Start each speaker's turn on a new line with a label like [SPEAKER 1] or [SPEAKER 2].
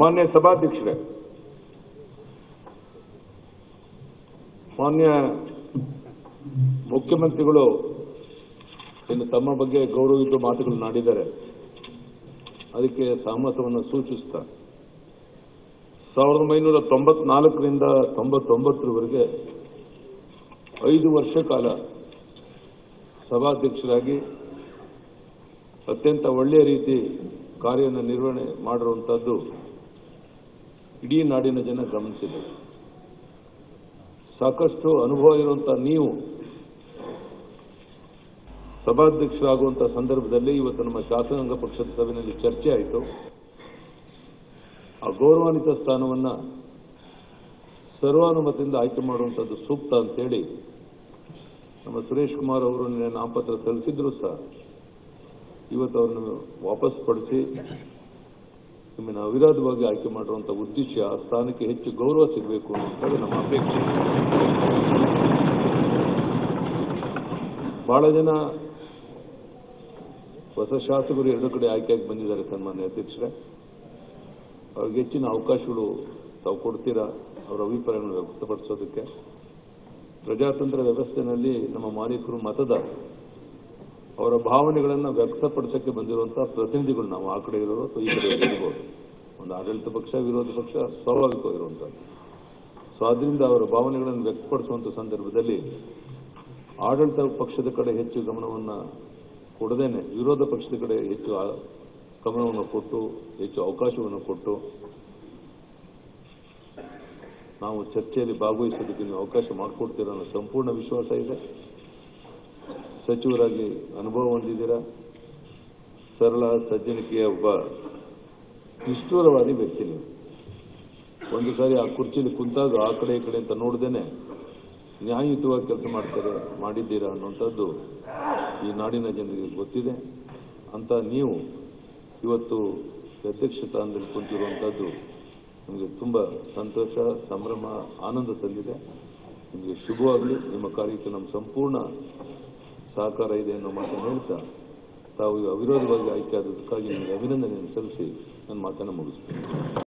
[SPEAKER 1] ಮಾನ್ಯ ಸಭಾಧ್ಯಕ್ಷರೇ, ಮಾನ್ಯ ಮುಖ್ಯಮಂತ್ರಿಗಳು ಇನ್ನು ತಮ್ಮ ಬಗ್ಗೆ ಗೌರವಿತ ಮಾತುಗಳನ್ನು ಆಡಿದ್ದಾರೆ. ಅದಕ್ಕೆ ಸಹಮತವನ್ನು ಸೂಚಿಸ್ತಾ, ಸಾವಿರದ ಒಂಬೈನೂರ ತೊಂಬತ್ನಾಲ್ಕರಿಂದ ತೊಂಬತ್ತೊಂಬತ್ತರವರೆಗೆ ಐದು ವರ್ಷ ಕಾಲ ಸಭಾಧ್ಯಕ್ಷರಾಗಿ ಅತ್ಯಂತ ಒಳ್ಳೆಯ ರೀತಿ ಕಾರ್ಯವನ್ನು ನಿರ್ವಹಣೆ ಮಾಡಿರುವಂಥದ್ದು ಇಡೀ ನಾಡಿನ ಜನ ಗಮನಿಸಿದೆ ಸಾಕಷ್ಟು ಅನುಭವ ಇರುವಂಥ ನೀವು ಸಭಾಧ್ಯಕ್ಷರಾಗುವಂಥ ಸಂದರ್ಭದಲ್ಲಿ ಇವತ್ತು ನಮ್ಮ ಶಾಸಕಾಂಗ ಪಕ್ಷದ ಸಭೆಯಲ್ಲಿ ಚರ್ಚೆ ಆಯಿತು. ಆ ಗೌರವಾನ್ವಿತ ಸ್ಥಾನವನ್ನು ಸರ್ವಾನುಮತದಿಂದ ಆಯ್ಕೆ ಮಾಡುವಂಥದ್ದು ಸೂಕ್ತ ಅಂತೇಳಿ ನಮ್ಮ ಸುರೇಶ್ ಕುಮಾರ್ ಅವರು ನಾಮಪತ್ರ ಸಲ್ಲಿಸಿದ್ರು ಸಹ. ಇವತ್ತು ಅವರನ್ನು ವಾಪಸ್ ಪಡಿಸಿ ನಿಮ್ಮನ್ನು ಅವಿರೋಧವಾಗಿ ಆಯ್ಕೆ ಮಾಡುವಂಥ ಉದ್ದೇಶ ಸ್ಥಾನಕ್ಕೆ ಹೆಚ್ಚು ಗೌರವ ಸಿಗಬೇಕು ಅಂತ ನಮ್ಮ ಅಪೇಕ್ಷೆ. ಬಹಳ ಜನ ಹೊಸ ಶಾಸಕರು ಎರಡು ಕಡೆ ಆಯ್ಕೆಯಾಗಿ ಬಂದಿದ್ದಾರೆ ಸನ್ಮಾನ್ಯ ಅಧ್ಯಕ್ಷರೇ. ಅವ್ರಿಗೆ ಹೆಚ್ಚಿನ ಅವಕಾಶಗಳು ತಾವು ಕೊಡ್ತೀರಾ ಅವರ ಅಭಿಪ್ರಾಯಗಳನ್ನು ವ್ಯಕ್ತಪಡಿಸೋದಕ್ಕೆ. ಪ್ರಜಾತಂತ್ರ ವ್ಯವಸ್ಥೆಯಲ್ಲಿ ನಮ್ಮ ಮಾಲೀಕರು ಮತದಾರ ಅವರ ಭಾವನೆಗಳನ್ನು ವ್ಯಕ್ತಪಡಿಸಕ್ಕೆ ಬಂದಿರುವಂತಹ ಪ್ರತಿನಿಧಿಗಳು ನಾವು ಆ ಕಡೆ ಇರೋರು ಅಥವಾ ಈ ಕಡೆ ಇರ್ಬೋದು. ಒಂದು ಆಡಳಿತ ಪಕ್ಷ, ವಿರೋಧ ಪಕ್ಷ ಸ್ವಾಭಾವಿಕವಾಗಿರುವಂಥದ್ದು ಸೊ ಅದರಿಂದ ಅವರ ಭಾವನೆಗಳನ್ನು ವ್ಯಕ್ತಪಡಿಸುವಂಥ ಸಂದರ್ಭದಲ್ಲಿ ಆಡಳಿತ ಪಕ್ಷದ ಕಡೆ ಹೆಚ್ಚು ಗಮನವನ್ನು ಕೊಡದೇನೆ, ವಿರೋಧ ಪಕ್ಷದ ಕಡೆ ಹೆಚ್ಚು ಗಮನವನ್ನು ಕೊಟ್ಟು, ಹೆಚ್ಚು ಅವಕಾಶವನ್ನು ಕೊಟ್ಟು ನಾವು ಚರ್ಚೆಯಲ್ಲಿ ಭಾಗವಹಿಸೋದಕ್ಕೆ ನೀವು ಅವಕಾಶ ಮಾಡಿಕೊಡ್ತೀರ ಅನ್ನೋ ಸಂಪೂರ್ಣ ವಿಶ್ವಾಸ ಇದೆ. ಸಚಿವರಾಗಿ ಅನುಭವ ಹೊಂದಿದ್ದೀರಾ? ಸರಳ ಸಜ್ಜನಿಕೆಯ ಒಬ್ಬ ನಿಷ್ಠೂರವಾದಿ ವ್ಯಕ್ತಿ ನೀವು. ಒಂದು ಸಾರಿ ಆ ಕುರ್ಚಿಲಿ ಕುಂತಾಗ ಆ ಕಡೆ ಈ ಕಡೆ ಅಂತ ನೋಡ್ದೇನೆ ನ್ಯಾಯಯುತವಾಗಿ ಕೆಲಸ ಮಾಡ್ತಾರೆ, ಮಾಡಿದ್ದೀರಾ ಅನ್ನುವಂಥದ್ದು ಈ ನಾಡಿನ ಜನರಿಗೆ ಗೊತ್ತಿದೆ. ಅಂತ ನೀವು ಇವತ್ತು ಅಧ್ಯಕ್ಷ ಸ್ಥಾನದಲ್ಲಿ ಕುಂತಿರುವಂಥದ್ದು ನಿಮಗೆ ತುಂಬ ಸಂತೋಷ, ಸಂಭ್ರಮ, ಆನಂದ ತಂದಿದೆ. ನಿಮಗೆ ಶುಭವಾಗಲಿ. ನಿಮ್ಮ ಕಾರ್ಯಕ್ಕೆ ನಮ್ಮ ಸಂಪೂರ್ಣ ಸಹಕಾರ ಇದೆ ಅನ್ನೋ ಮಾತನ್ನು ಹೇಳ್ತಾ ತಾವು ಅವಿರೋಧವಾಗಿ ಆಯ್ಕೆ ಆದದಕ್ಕಾಗಿ ನನಗೆ ಅಭಿನಂದನೆಯನ್ನು ಸಲ್ಲಿಸಿ ನನ್ನ ಮಾತನ್ನು ಮುಗಿಸ್ತೀನಿ.